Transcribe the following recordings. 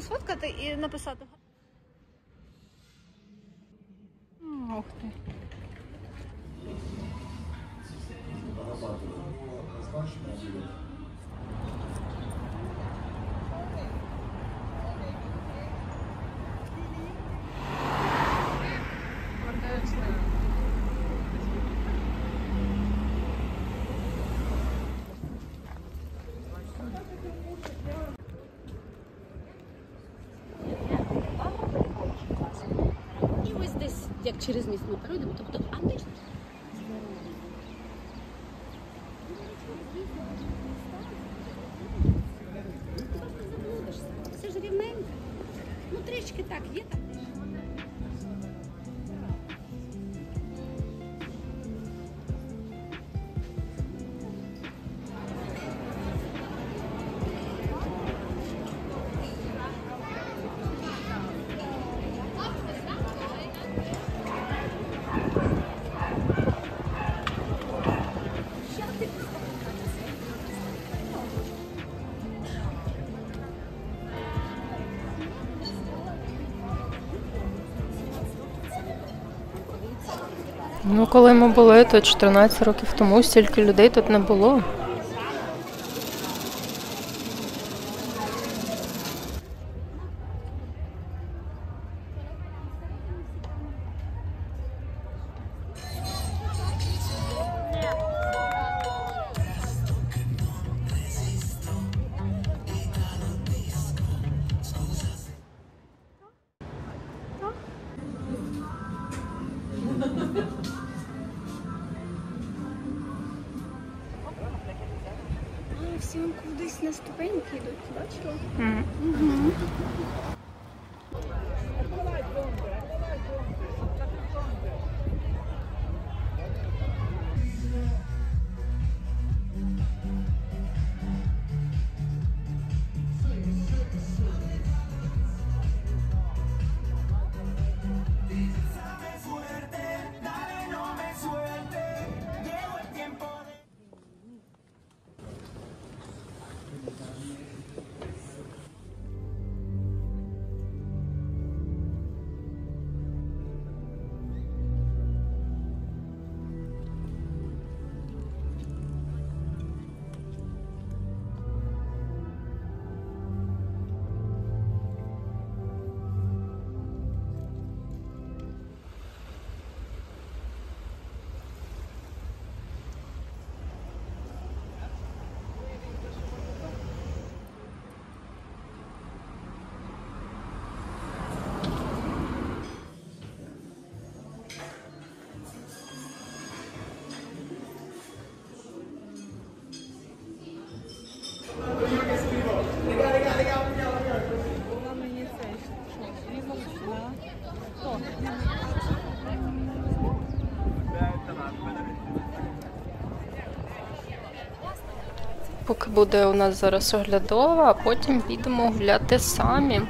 сфоткати і написати. Як через міст ми перейдемо, тобто антична. Це Ну, коли ми були, то 14 років тому стільки людей тут не було. Кудись на ступеньки йдуть, бачила? Поки буде у нас зараз оглядова, а потім підемо гуляти самі.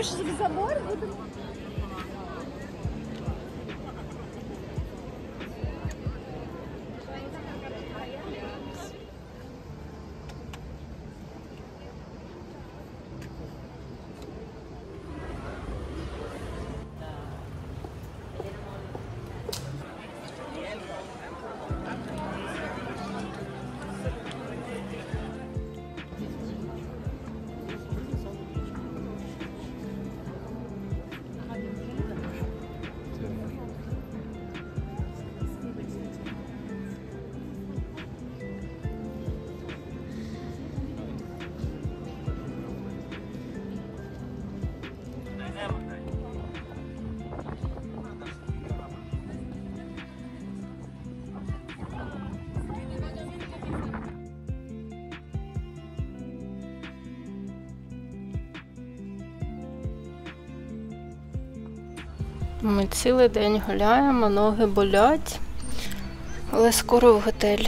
Ми ж забор. Ми цілий день гуляємо, ноги болять, але скоро в готель.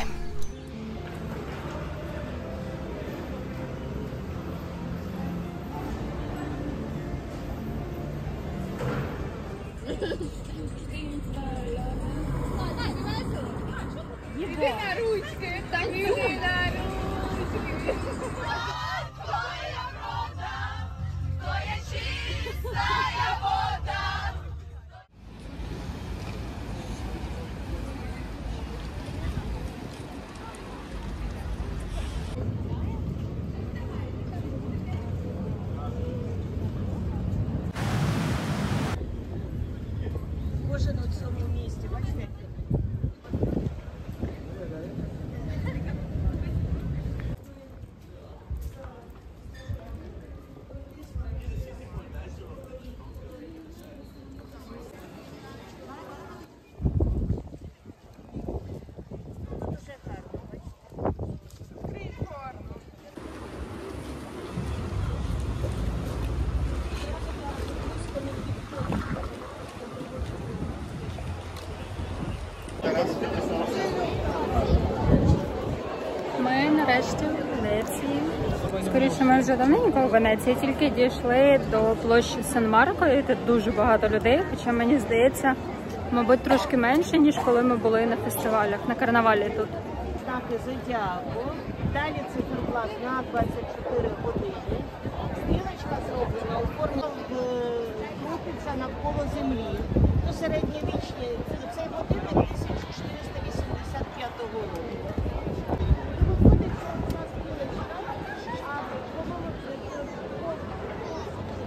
Вже давненько у Венеції, тільки дійшли до площі Сан-Марко, і тут дуже багато людей, хоча мені здається, мабуть, трошки менше, ніж коли ми були на фестивалях, на карнавалі тут. Знаки зодіаку. Далі циферблат на 24 години. Стрілочка зроблена у формі е, крутиться навколо землі. До середньовічні цей годинник 1485 року. Виходить, це у нас стрілочка, а по-моєму, це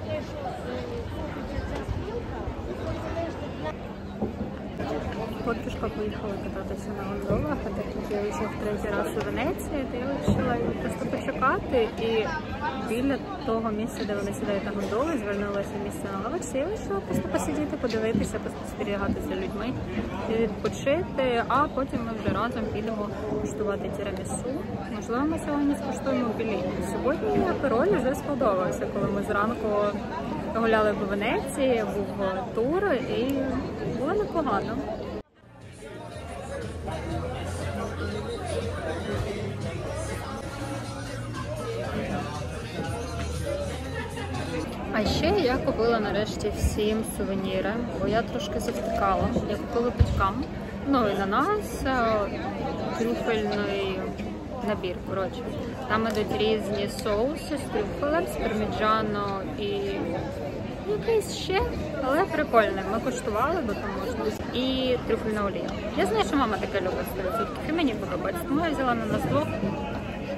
те, що е, крутиться ця стрілка, це залежить на Подружка поїхала кататися на гондолах, а так як я вже в третій раз у Венеції, то я вирішила її просто почекати. І біля того місця, де вони сідають на гондоли, звернулася місце на лавочці. Я вирішила просто посидіти, подивитися, поспостерігати за людьми, відпочити, а потім ми вже разом підемо куштувати тірамісу. Можливо, ми сьогодні скуштуємо біліні. Сьогодні апероль вже сподобався, коли ми зранку гуляли по Венеції, був тур і було непогано. Купила нарешті всім сувеніри, бо я трошки завтикала. Я купила батькам, ну і на нас трюфельний набір. Коротше, там ідуть різні соуси з трюфелем, з парміджано і якийсь ще, але прикольне. Ми коштували, бо там можна. І трюфельна олія. Я знаю, що мама таке любить 100%, і мені подобається. Тому я взяла на нас двох.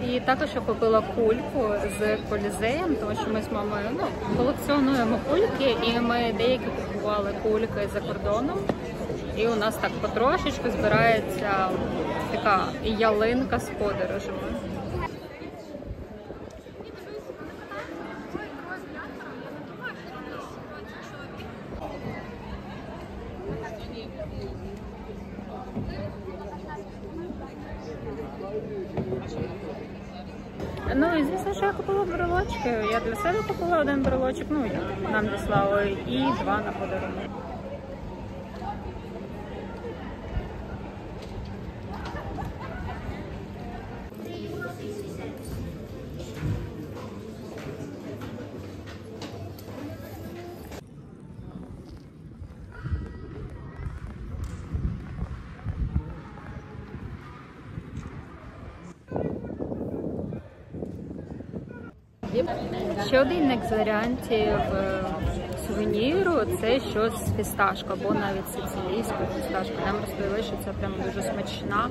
І також я купила кульку з колізеєм, тому що ми з мамою ну, колекціонуємо кульки, і ми деякі купували кульки за кордоном. І у нас так потрошечку збирається така ялинка з подорожами. Ну і звісно, що я купила брелочки. Я для себе купила один брелочок, ну я нам діслали, і два на подарунок. Ще один із варіантів е, сувеніру це щось з фісташка, або навіть сицилійська фісташка. Нам розповіли, що це прям дуже смачна,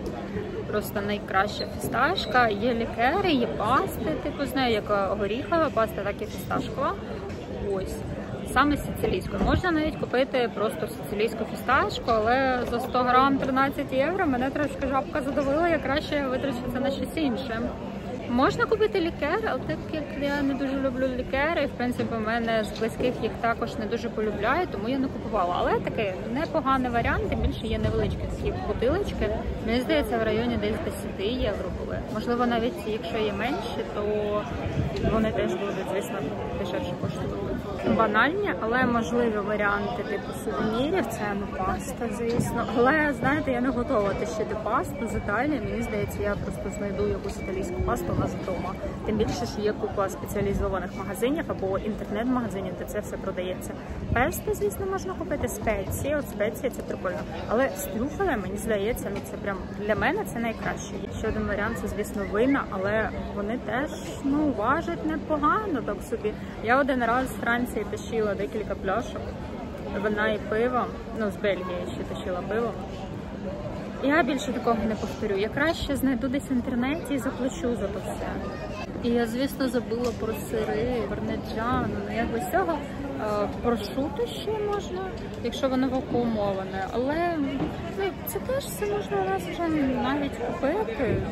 просто найкраща фісташка. Є лікери, є пасти, типу з нею, як горіхова паста, так і фісташкова. Ось. Саме сицилійською. Можна навіть купити просто сицилійську фісташку, але за 100 грам 13 євро мене трошки жабка задавила, я краще витрачу це на щось інше. Можна купити лікер, але так як я не дуже люблю лікери, і в принципі в мене з близьких їх також не дуже полюбляю, тому я не купувала. Але такий непоганий варіант, тим більше є невеличкі такі бутилочки. Мені здається, в районі десь 10 євро були. Можливо, навіть якщо є менші, то вони теж будуть, звісно, дешевше коштувати. Банальні, але можливі варіанти типу сувенірів. Це ну паста, звісно. Але знаєте, я не готова тищити пасту з Італії. Мені здається, я просто знайду якусь італійську пасту у нас вдома. Тим більше, що є купа спеціалізованих магазинів або інтернет-магазинів, де це все продається. Песто, звісно, можна купити спеції. От спеції це прикольно. Але з трюфелем, мені здається, ну це прям для мене це найкраще. Ще один варіант, це звісно вина, але вони теж ну важать непогано. Так собі. Я один раз з Франції тащила декілька пляшок. Вина і пиво. Ну, з Бельгії ще тащила пиво. Я більше такого не повторю. Я краще знайду десь в інтернеті і заплачу за то все. І я, звісно, забула про сири, пармеджану, ну якось цього. Е, Прошуто ще можна, якщо воно вакуумоване. Але ну, це теж все можна у нас вже навіть купити.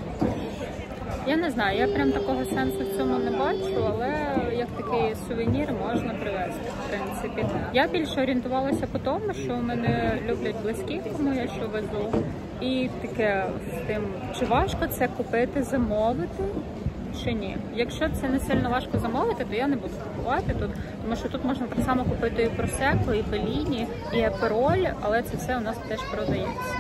Я не знаю, я прям такого сенсу в цьому не бачу, але як такий сувенір можна привезти, в принципі. Я більше орієнтувалася по тому, що мене люблять близькі, кому я що везу. І таке з тим, чи важко це купити, замовити. Чи ні? Якщо це не сильно важко замовити, то я не буду купувати тут, тому що тут можна так само купити і просеко, і беліні, і апероль, але це все у нас теж продається.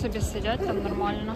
Собі сидять там нормально.